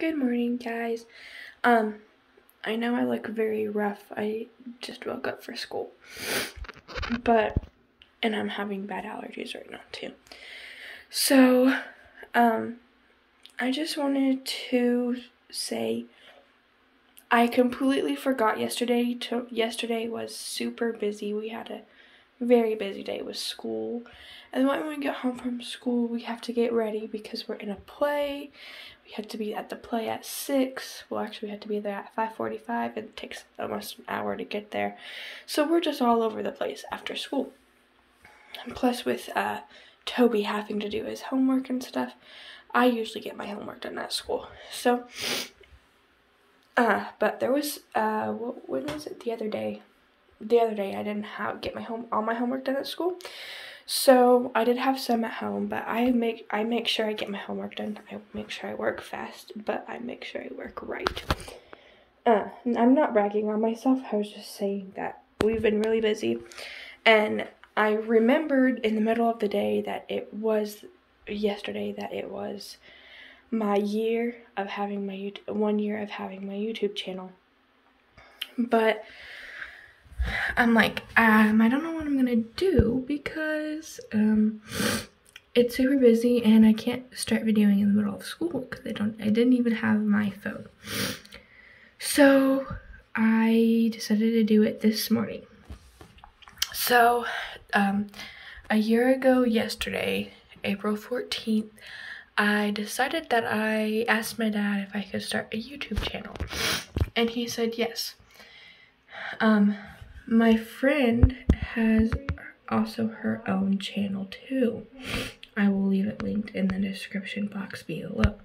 Good morning, guys. Um, I know I look very rough. I just woke up for school. But, and I'm having bad allergies right now, too. So, um, I just wanted to say I completely forgot yesterday. To, yesterday was super busy. We had a very busy day with school. And then when we get home from school, we have to get ready because we're in a play. We had to be at the play at 6. Well, actually, we had to be there at 5.45. It takes almost an hour to get there. So we're just all over the place after school. And plus, with uh, Toby having to do his homework and stuff, I usually get my homework done at school. So, uh, but there was, uh, when was it? The other day the other day I didn't have get my home all my homework done at school. So I did have some at home, but I make I make sure I get my homework done. I make sure I work fast, but I make sure I work right. Uh, I'm not bragging on myself. I was just saying that we've been really busy, and I remembered in the middle of the day that it was yesterday that it was my year of having my one year of having my YouTube channel. But I'm like, um, I don't know what I'm gonna do because um, it's super busy and I can't start videoing in the middle of school because I don't, I didn't even have my phone. So I decided to do it this morning. So um, a year ago yesterday, April 14th, I decided that I asked my dad if I could start a YouTube channel and he said yes. Um, my friend has also her own channel too. I will leave it linked in the description box below.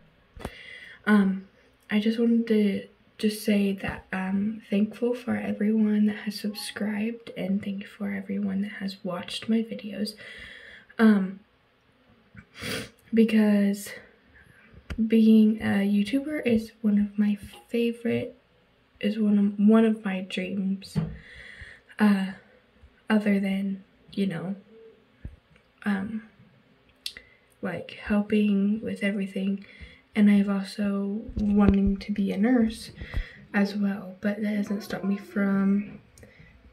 Um, I just wanted to just say that I'm thankful for everyone that has subscribed and thank you for everyone that has watched my videos. Um, because being a YouTuber is one of my favorite, is one of, one of my dreams uh, other than, you know, um, like helping with everything. And I've also wanting to be a nurse as well, but that doesn't stop me from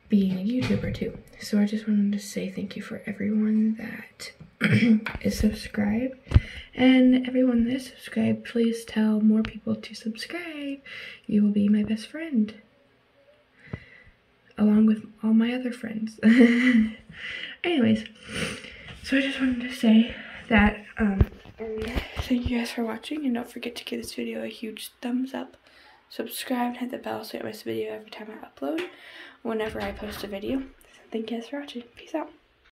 being a YouTuber too. So I just wanted to say thank you for everyone that is subscribed and everyone that is subscribed please tell more people to subscribe you will be my best friend along with all my other friends. Anyways, so I just wanted to say that um, thank you guys for watching and don't forget to give this video a huge thumbs up. Subscribe and hit the bell so you don't miss a video every time I upload whenever I post a video. Thank you guys for watching. Peace out.